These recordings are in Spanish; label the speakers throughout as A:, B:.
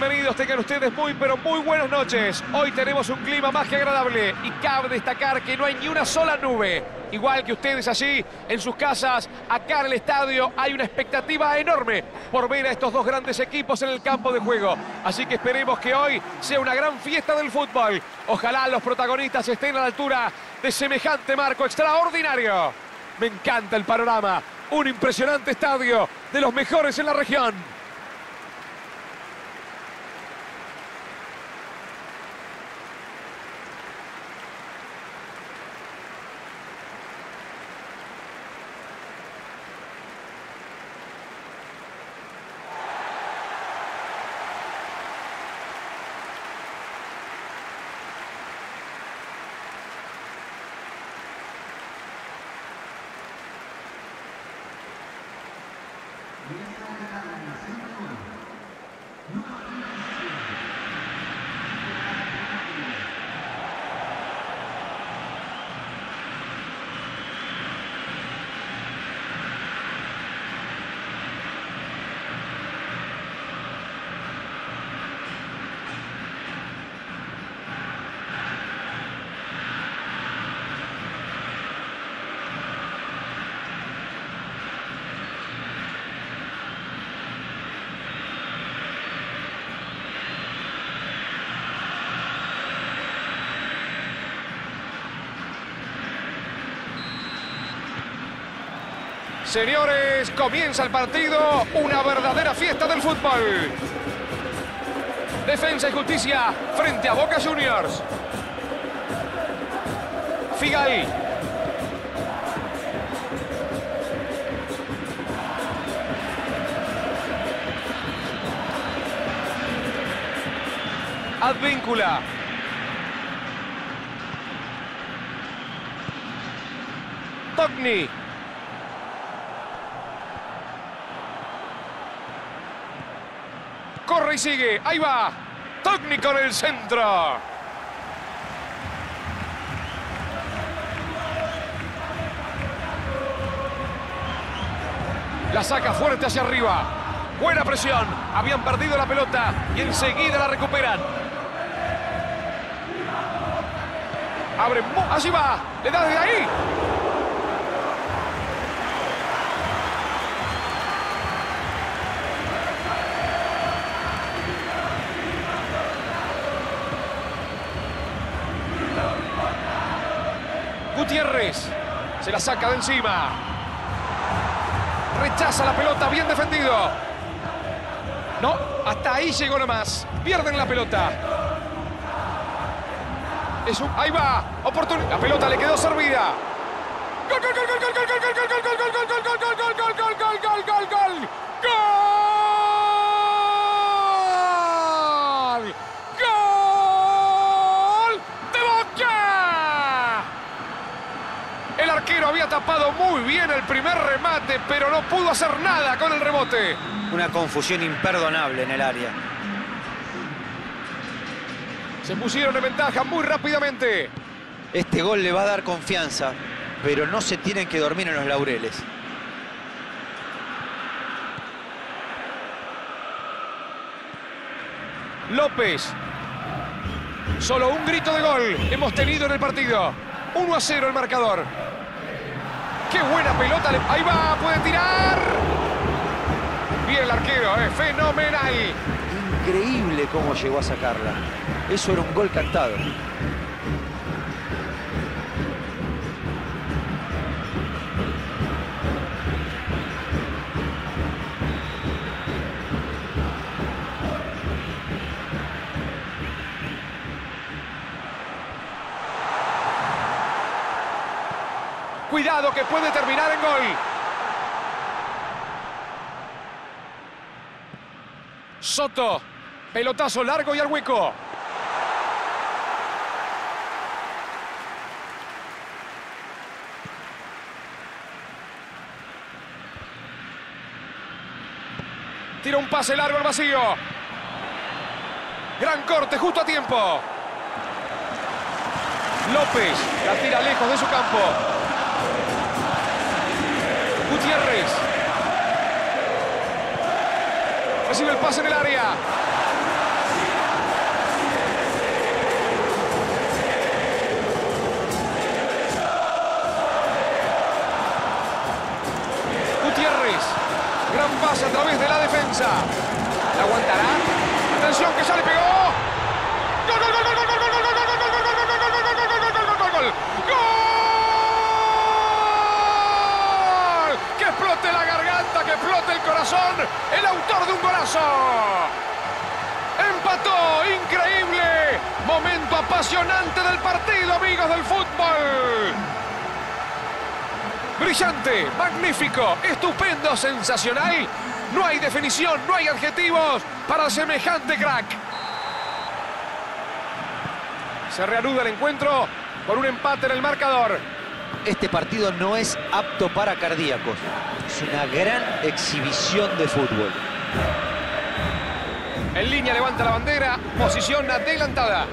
A: Bienvenidos, tengan ustedes muy, pero muy buenas noches. Hoy tenemos un clima más que agradable y cabe destacar que no hay ni una sola nube. Igual que ustedes allí, en sus casas, acá en el estadio, hay una expectativa enorme por ver a estos dos grandes equipos en el campo de juego. Así que esperemos que hoy sea una gran fiesta del fútbol. Ojalá los protagonistas estén a la altura de semejante marco extraordinario. Me encanta el panorama. Un impresionante estadio de los mejores en la región. Señores, comienza el partido, una verdadera fiesta del fútbol. Defensa y justicia frente a Boca Juniors. Figal. Advíncula. Togni. Y sigue. Ahí va. Técnico en el centro. La saca fuerte hacia arriba. Buena presión. Habían perdido la pelota y enseguida la recuperan. Abre. Allí va. Le da desde ahí. Se la saca de encima. Rechaza la pelota, bien defendido. No, hasta ahí llegó nomás. Pierden la pelota. Es un, ahí va, oportunidad. La pelota le quedó servida. Gol, gol, gol, gol. ¡Gol! ¡Gol! ¡De Boca! El arquero había tapado muy bien el primer remate, pero no pudo hacer nada con el rebote.
B: Una confusión imperdonable en el área.
A: Se pusieron en ventaja muy rápidamente.
B: Este gol le va a dar confianza, pero no se tienen que dormir en los laureles.
A: López. Solo un grito de gol hemos tenido en el partido. 1 a 0 el marcador. ¡Qué buena pelota! Ahí va, puede tirar. Bien el arquero, eh, fenomenal.
B: Increíble cómo llegó a sacarla. Eso era un gol cantado.
A: Que puede terminar en gol. Soto. Pelotazo largo y al hueco. Tira un pase largo al vacío. Gran corte, justo a tiempo. López la tira lejos de su campo. Gutiérrez. Recibe el pase en el área. Gutiérrez. Gran pase a través de la defensa. ¿La aguantará? Atención que sale, pegó. Gol, gol, gol, gol, gol, gol, gol, gol, gol, gol, gol, gol, gol! Explote el corazón! El autor de un golazo. Empató, increíble. Momento apasionante del partido, amigos del fútbol. Brillante, magnífico, estupendo, sensacional. No hay definición, no hay adjetivos para semejante crack. Se reanuda el encuentro con un empate en el marcador.
B: Este partido no es apto para cardíacos. Es una gran exhibición de fútbol.
A: En línea levanta la bandera, posición adelantada.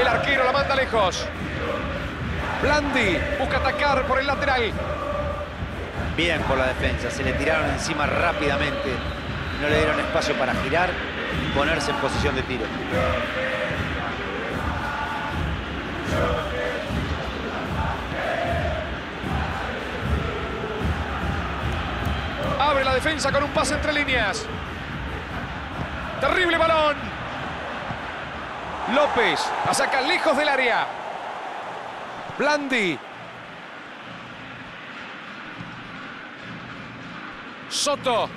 A: El arquero la manda lejos. Blandi busca atacar por el lateral.
B: Bien por la defensa, se le tiraron encima rápidamente. No le dieron espacio para girar y ponerse en posición de tiro.
A: Abre la defensa con un pase entre líneas. Terrible balón. López la saca lejos del área. Blandi. Soto.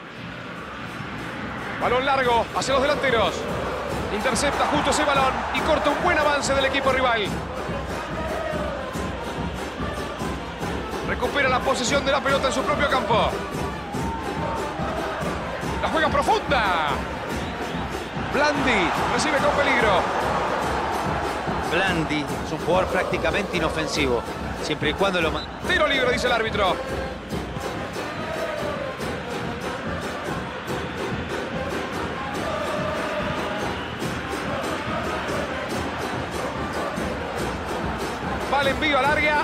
A: Balón largo hacia los delanteros. Intercepta justo ese balón y corta un buen avance del equipo rival. Recupera la posesión de la pelota en su propio campo. La juega profunda. Blandi recibe con peligro.
B: Blandi es un jugador prácticamente inofensivo, siempre y cuando lo...
A: Tiro libre, dice el árbitro. El envío al área.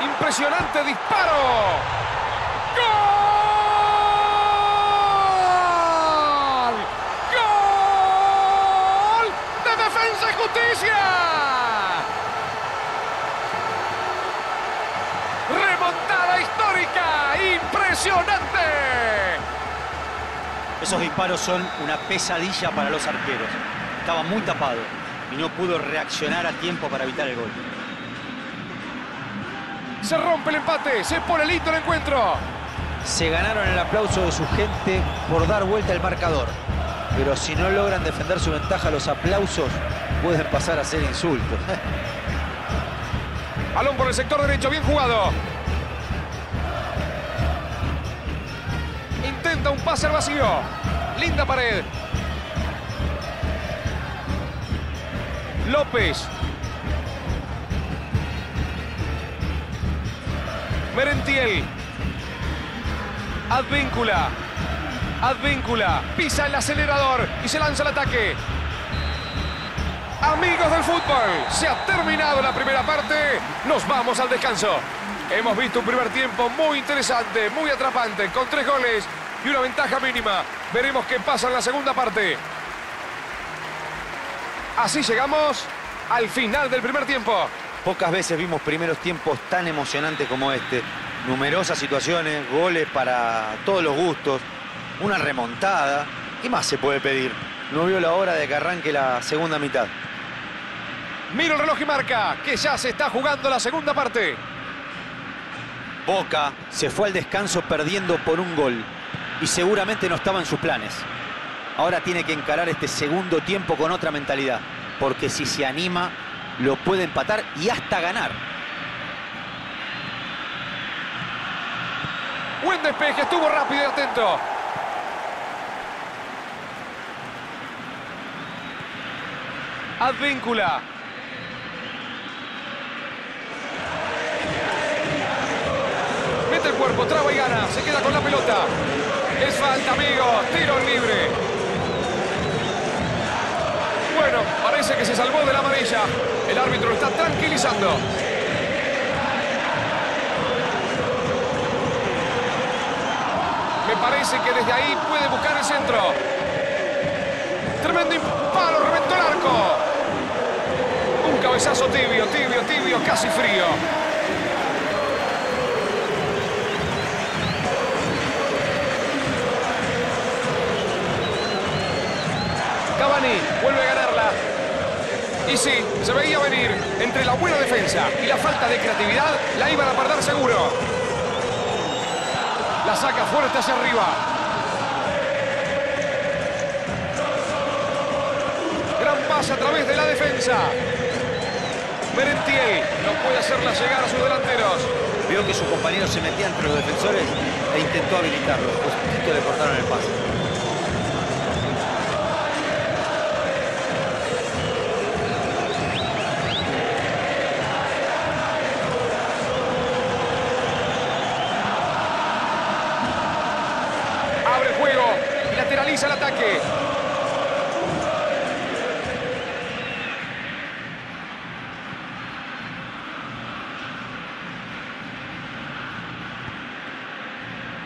A: Impresionante disparo. ¡Gol! ¡Gol! ¡De Defensa y Justicia! Remontada histórica, impresionante.
B: Esos disparos son una pesadilla para los arqueros. Estaba muy tapado y no pudo reaccionar a tiempo para evitar el gol.
A: Se rompe el empate, se pone lindo el encuentro.
B: Se ganaron el aplauso de su gente por dar vuelta al marcador. Pero si no logran defender su ventaja, los aplausos pueden pasar a ser insultos.
A: Balón por el sector derecho, bien jugado. Intenta un pase al vacío. Linda pared. López. Merentiel. Advíncula. Advíncula. Pisa el acelerador y se lanza al ataque. Amigos del fútbol, se ha terminado la primera parte. Nos vamos al descanso. Hemos visto un primer tiempo muy interesante, muy atrapante, con tres goles y una ventaja mínima. Veremos qué pasa en la segunda parte. Así llegamos al final del primer tiempo.
B: Pocas veces vimos primeros tiempos tan emocionantes como este. Numerosas situaciones, goles para todos los gustos, una remontada. ¿Qué más se puede pedir? No vio la hora de que arranque la segunda mitad.
A: Mira el reloj y marca que ya se está jugando la segunda parte.
B: Boca se fue al descanso perdiendo por un gol y seguramente no estaba en sus planes. Ahora tiene que encarar este segundo tiempo con otra mentalidad, porque si se anima, lo puede empatar y hasta ganar.
A: Buen despeje, estuvo rápido y atento. Advíncula. Mete el cuerpo, traba y gana. Se queda con la pelota. Es falta, amigos. Tiro libre. Bueno, parece que se salvó de la amarilla. El árbitro lo está tranquilizando. Me parece que desde ahí puede buscar el centro. Tremendo palo, reventó el arco. Un cabezazo tibio, tibio, tibio, casi frío. Y sí, se veía venir entre la buena defensa y la falta de creatividad, la iban a perder seguro. La saca fuerte hacia arriba. Gran pase a través de la defensa. Merentiel no puede hacerla llegar a sus delanteros.
B: Vio que su compañero se metía entre los defensores e intentó habilitarlo. Justito le cortaron el pase.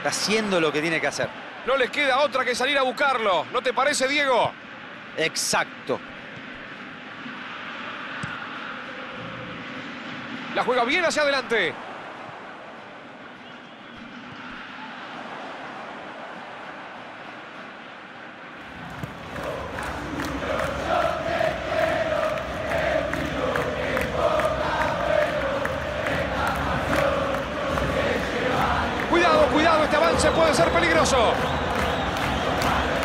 B: Está haciendo lo que tiene que hacer.
A: No les queda otra que salir a buscarlo. ¿No te parece, Diego?
B: Exacto.
A: La juega bien hacia adelante. Este puede ser peligroso.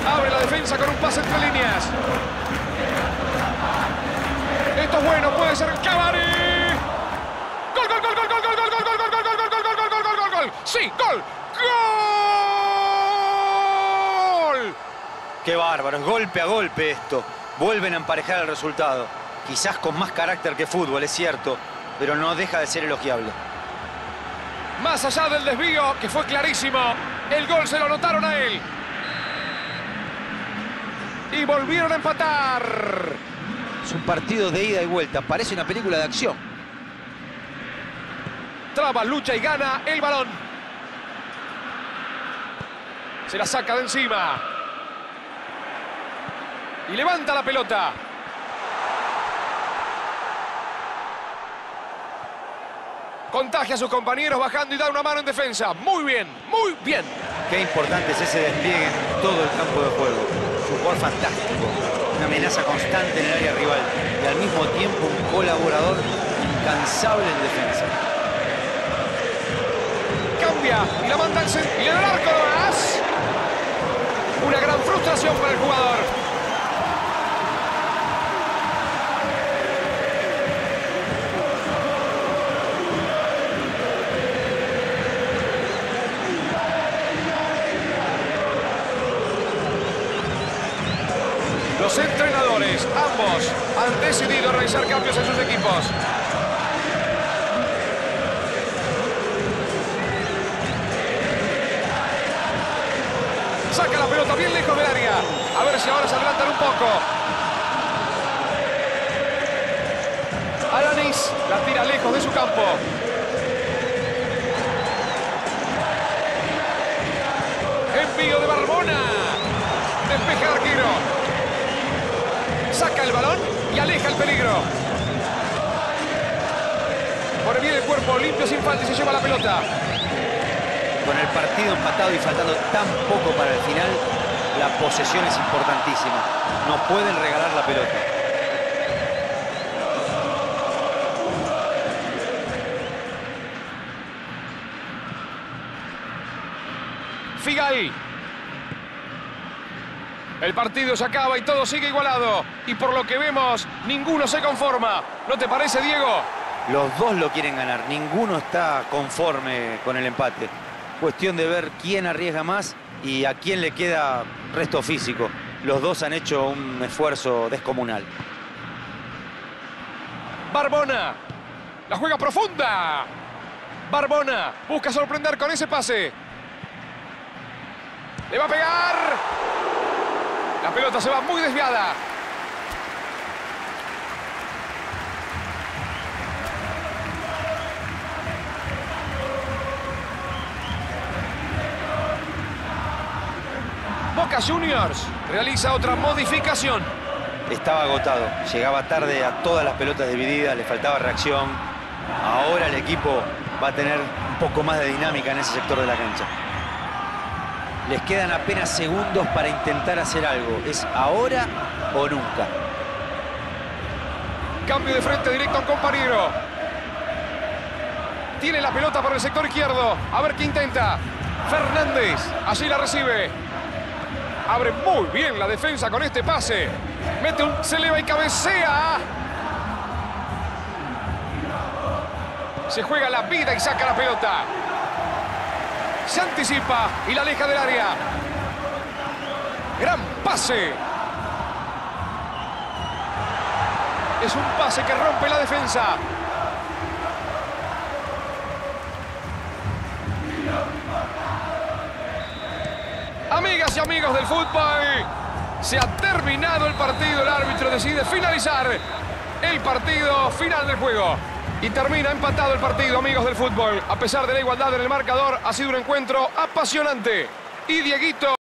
A: Abre la defensa con un pase entre líneas. Esto es bueno, puede ser Cavani. Gol, gol, gol, gol, gol, gol, gol, gol, gol, gol, gol, gol, gol, gol, gol, gol, gol, gol, gol. Sí, gol. Gol.
B: Qué bárbaro, golpe a golpe esto. Vuelven a emparejar el resultado. Quizás con más carácter que fútbol, es cierto, pero no deja de ser elogiable.
A: Más allá del desvío, que fue clarísimo, el gol se lo notaron a él. Y volvieron a empatar.
B: Es un partido de ida y vuelta, parece una película de acción.
A: Traba, lucha y gana el balón. Se la saca de encima. Y levanta la pelota. Contagia a sus compañeros bajando y da una mano en defensa. Muy bien, muy bien.
B: Qué importante es ese despliegue en todo el campo de juego. Su jugador fantástico, una amenaza constante en el área rival y al mismo tiempo un colaborador incansable en defensa.
A: Cambia y la manda al centro. Y el arco nomás. Una gran frustración para el jugador. Han decidido realizar cambios en sus equipos. Saca la pelota bien lejos del área. A ver si ahora se adelantan un poco. Alanis la tira lejos de su campo. Envío de Barbona. Despeja el arquero. Saca el balón y aleja el peligro. Pone bien el cuerpo limpio sin falta y se lleva la pelota.
B: Con el partido empatado y faltando tan poco para el final, la posesión es importantísima. No pueden regalar la pelota.
A: Figal. El partido se acaba y todo sigue igualado. Y por lo que vemos, ninguno se conforma. ¿No te parece, Diego?
B: Los dos lo quieren ganar, ninguno está conforme con el empate. Cuestión de ver quién arriesga más y a quién le queda resto físico. Los dos han hecho un esfuerzo descomunal.
A: Barbona. La juega profunda. Barbona busca sorprender con ese pase. Le va a pegar. La pelota se va muy desviada. Boca Juniors Realiza otra modificación.
B: Estaba agotado, llegaba tarde a todas las pelotas divididas, le faltaba reacción. Ahora el equipo va a tener un poco más de dinámica en ese sector de la cancha. Les quedan apenas segundos para intentar hacer algo. ¿Es ahora o nunca?
A: Cambio de frente directo a compañero. Tiene la pelota por el sector izquierdo. A ver qué intenta. Fernández. Allí la recibe. Abre muy bien la defensa con este pase. Mete un... Se eleva y cabecea. Se juega la vida y saca la pelota. Se anticipa y la aleja del área. Gran pase. Es un pase que rompe la defensa. Amigas y amigos del fútbol, se ha terminado el partido. El árbitro decide finalizar el partido final del juego. Y termina empatado el partido, amigos del fútbol. A pesar de la igualdad en el marcador, ha sido un encuentro apasionante. Y Dieguito...